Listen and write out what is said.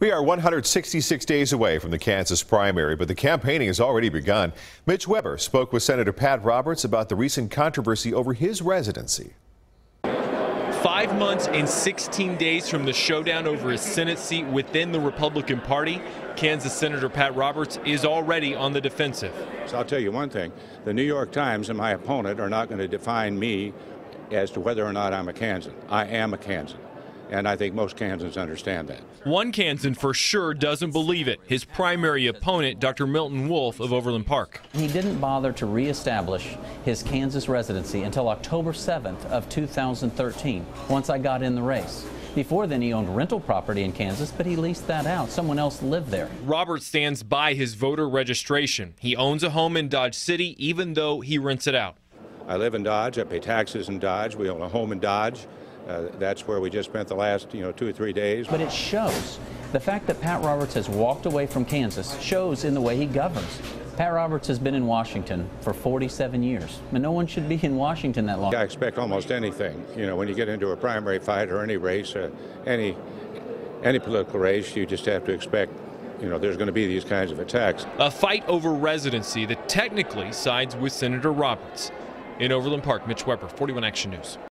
We are 166 days away from the Kansas primary, but the campaigning has already begun. Mitch Weber spoke with Senator Pat Roberts about the recent controversy over his residency. Five months and 16 days from the showdown over his Senate seat within the Republican Party, Kansas Senator Pat Roberts is already on the defensive. So I'll tell you one thing the New York Times and my opponent are not going to define me as to whether or not I'm a Kansan. I am a Kansan. And I think most Kansans understand that. One Kansan for sure doesn't believe it. His primary opponent, Dr. Milton Wolf of Overland Park. He didn't bother to reestablish his Kansas residency until October 7th of 2013, once I got in the race. Before then, he owned rental property in Kansas, but he leased that out. Someone else lived there. Robert stands by his voter registration. He owns a home in Dodge City, even though he rents it out. I live in Dodge. I pay taxes in Dodge. We own a home in Dodge. Uh, that's where we just spent the last, you know, two or three days. But it shows. The fact that Pat Roberts has walked away from Kansas shows in the way he governs. Pat Roberts has been in Washington for 47 years, and no one should be in Washington that long. I expect almost anything. You know, when you get into a primary fight or any race, uh, any any political race, you just have to expect you know, there's going to be these kinds of attacks. A fight over residency that technically sides with Senator Roberts. In Overland Park, Mitch Weber, 41 Action News.